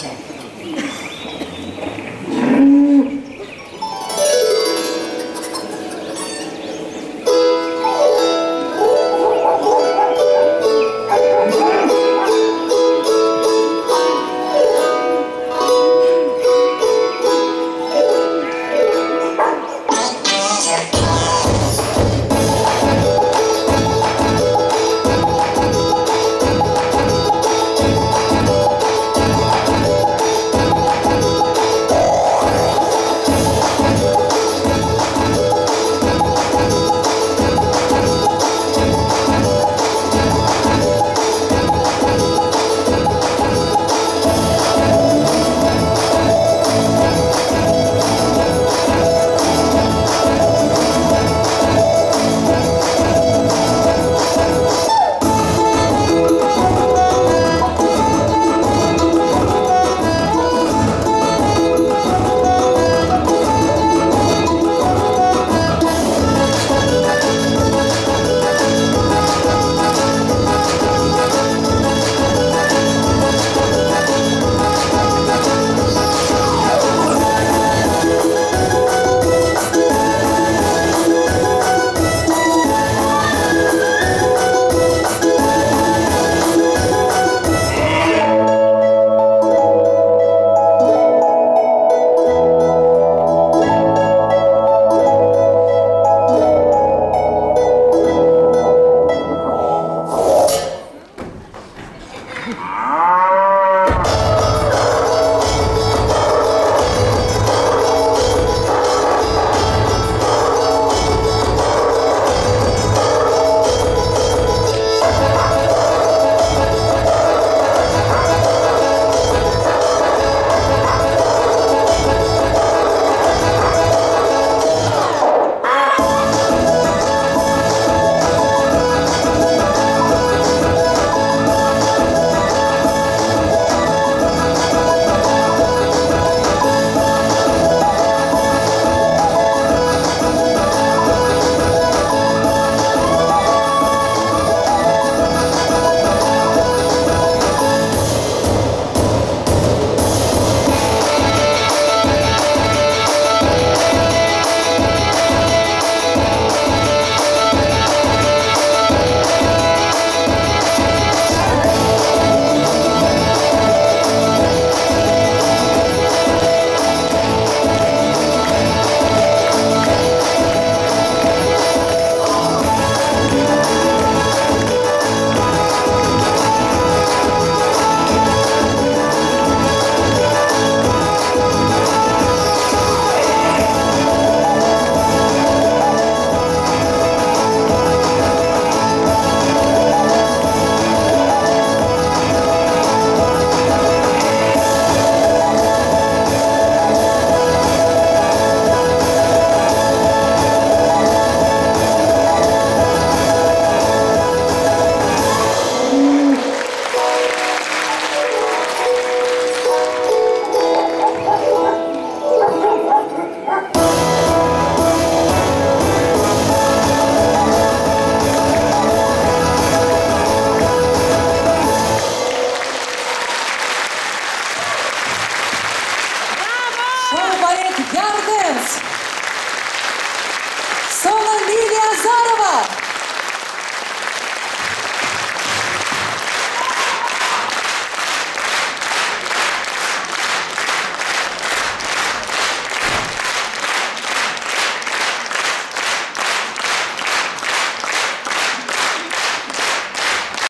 せん。Ah! Лилия Азарова.